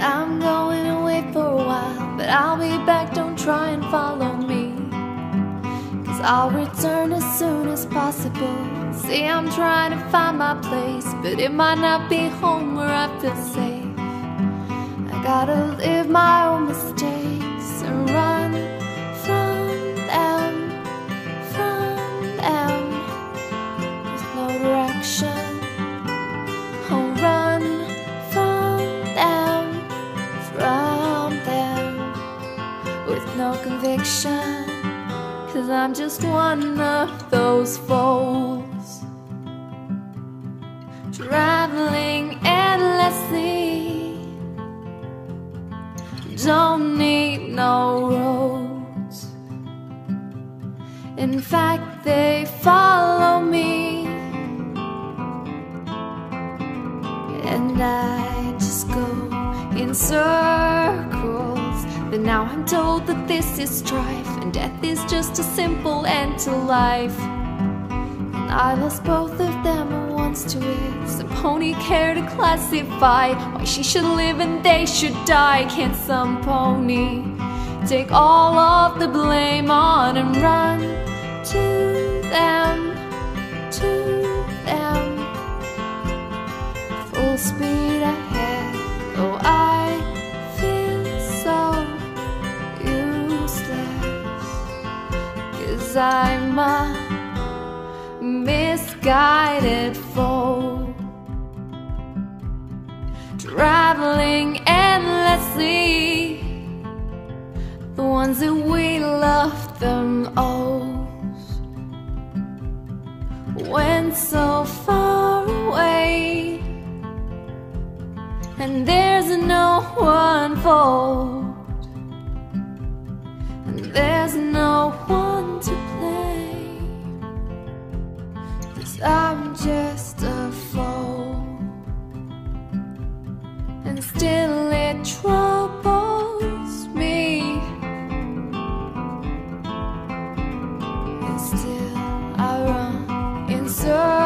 I'm going away for a while, but I'll be back. Don't try and follow me. Cause I'll return as soon as possible. See, I'm trying to find my place, but it might not be home where I feel safe. I gotta live my own mistakes Cause I'm just one of those fools. Traveling endlessly Don't need no roads In fact, they follow me And I just go in circles But now I'm told that this is strife And death is just a simple end to life. And I lost both of them at once to it. Some pony care to classify Why she should live and they should die. Can't some pony take all of the blame on And run to them, to them? Full speed I'm a misguided foal. Traveling endlessly. The ones that we love the most went so far away and there's no one fault, I'm just a fool And still it troubles me. And still I run in circles.